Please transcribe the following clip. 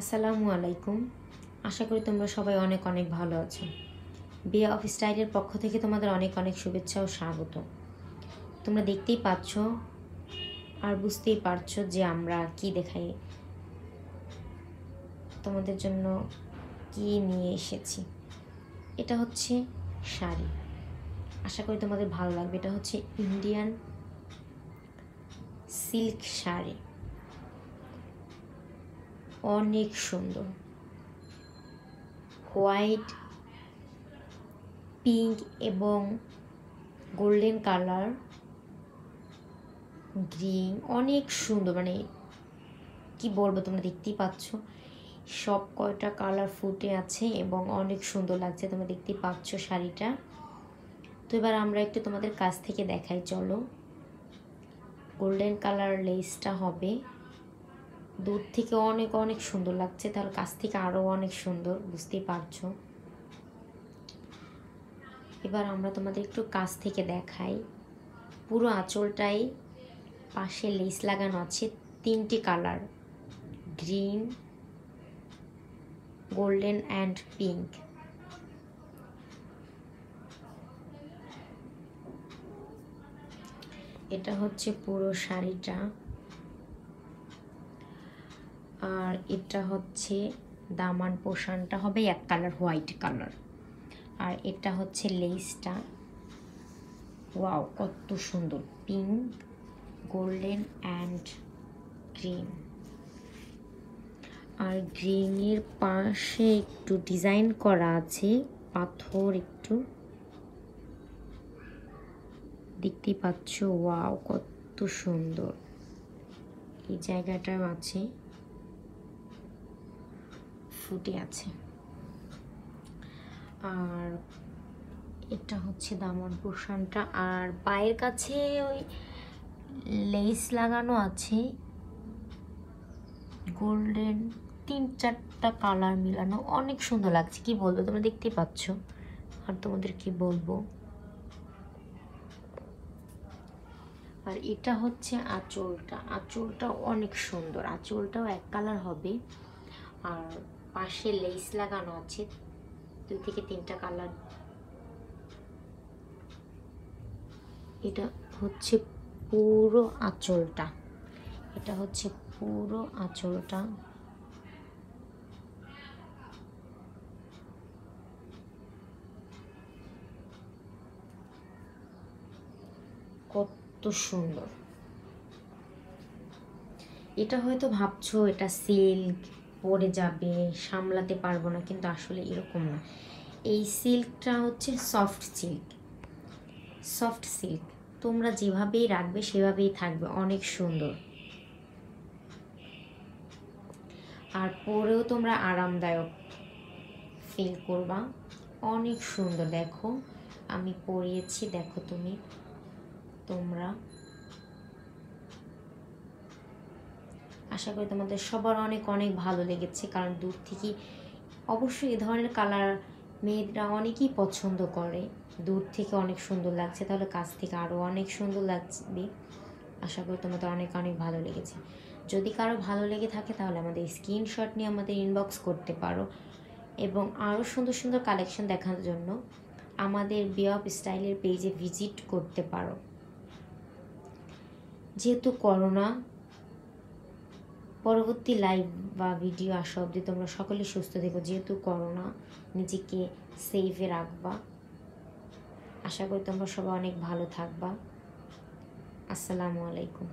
আসসালামু আলাইকুম। আশা করি তোমরা সবাই অনেক অনেক ভালো আছো। বিয়ে অফ স্টাইলের পক্ষ থেকে তোমাদের অনেক অনেক শুভেচ্ছা ও স্বাগত। তোমরা দেখতেই পাচ্ছ আর বুঝতেই পারছ যে আমরা কি দেখাই, তোমাদের জন্য কি নিয়ে এসেছি। এটা হচ্ছে শাড়ি। আশা করি তোমাদের ভালো লাগবে। এটা হচ্ছে ইন্ডিয়ান সিল্ক শাড়ি। অনেক সুন্দর। হোয়াইট পিঙ্ক এবং গোল্ডেন কালার গ্রিন অনেক সুন্দর। মানে কি বলব তোমরা দেখতেই পাচ্ছ? সব কয়টা কালার ফুটে আছে এবং অনেক সুন্দর লাগছে তোমরা দেখতেই পাচ্ছ শাড়িটা। তো এবার আমরা একটু তোমাদের কাছ থেকে দেখাই, চলো। গোল্ডেন কালার লেসটা হবে। দূর থেকে অনেক অনেক সুন্দর লাগছে। তাহলে কাছ থেকে আরও অনেক সুন্দর, বুঝতেই পারছ। এবার আমরা তোমাদের একটু কাছ থেকে দেখাই। পুরো আঁচলটাই পাশে লেস লাগানো আছে, তিনটি colour, green, golden and pink. এটা হচ্ছে পুরো শাড়িটা। আর এটা হচ্ছে দামান পোষণটা হবে এক কালার, হোয়াইট কালার। আর এটা হচ্ছে লেসটা। ওয়াও, কত সুন্দর। Pink, golden and green. আর গ্রিনের পাশে একটু ডিজাইন করা আছে, পাথর একটু। দেখতেই পাচ্ছ? ওয়াও, কত সুন্দর। এই জায়গাটাও আছে। ফুটে আছে। আর এটা হচ্ছে দামন পোষণটা। আর পায়ের কাছে ওই লেস লাগানো আছে। গোল্ডেন তিন চারটা কালার মিলানো। অনেক সুন্দর লাগছে। কি বলব, তোমরা দেখতেই পাচ্ছ। আর তোমাদের কি বলব? আর এটা হচ্ছে আঁচলটা। আঁচলটা অনেক সুন্দর। আঁচলটাও এক কালার হবে। আর পাশে লেস লাগানো আছে। দুই থেকে তিনটা কালার এটা হচ্ছে পুরো আঁচলটা। এটা হচ্ছে পুরো আঁচলটা। কত সুন্দর। এটা হয়তো ভাবছ এটা সিল্ক পরে যাবে, সামলাতে পারব না, কিন্তু আসলে এরকম না। এই সিল্কটা হচ্ছে সফট সিল্ক। Soft silk. তোমরা যেভাবেই রাখবে, সেভাবেই থাকবে। অনেক সুন্দর। আর পরেও তোমরা আরামদায়ক ফিল করবা। অনেক সুন্দর। দেখো, আমি পরিয়েছি। দেখো তুমি। তোমরা। আশা করি তোমাদের সবার অনেক অনেক ভালো লেগেছে, কারণ দূর থেকে অবশ্যই এ ধরনের কালার মেয়েরা অনেকেই পছন্দ করে। দূর থেকে অনেক সুন্দর লাগছে, তাহলে কাছ থেকে আরও অনেক সুন্দর লাগবে। আশা করি তোমাদের অনেক অনেক ভালো লেগেছে। যদি কারও ভালো লেগে থাকে, তাহলে আমাদের স্ক্রিনশট নিয়ে আমাদের ইনবক্স করতে পারো। এবং আরও সুন্দর সুন্দর কালেকশন দেখার জন্য আমাদের বে অফ স্টাইলের পেজে ভিজিট করতে পারো। যেহেতু করোনা পরবর্তী লাইভ বা ভিডিও আসা অবধি তোমরা সকলে সুস্থ থেকো। যেহেতু করোনা, নিজেকে সেফে রাখবা। আশা করি তোমরা সবাই অনেক ভালো থাকবা। আসসালামু আলাইকুম।